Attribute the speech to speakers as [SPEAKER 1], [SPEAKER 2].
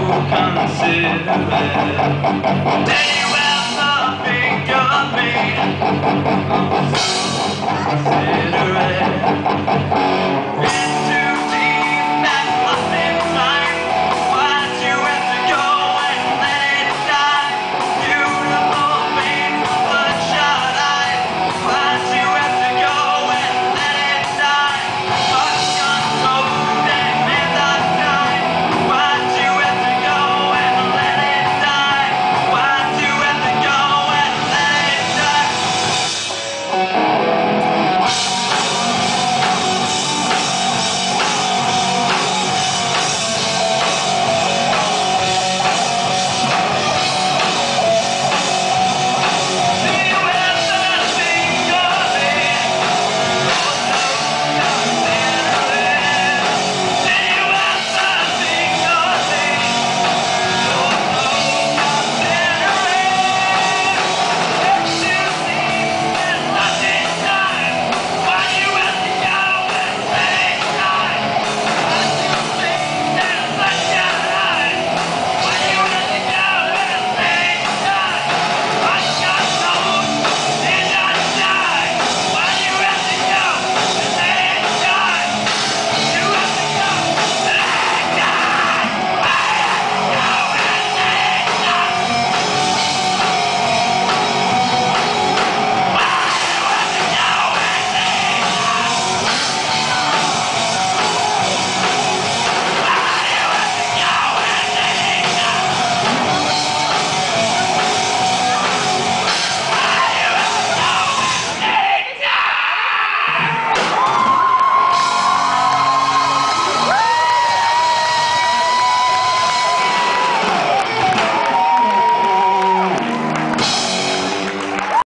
[SPEAKER 1] vous pensez. They will not think of me. Considerate.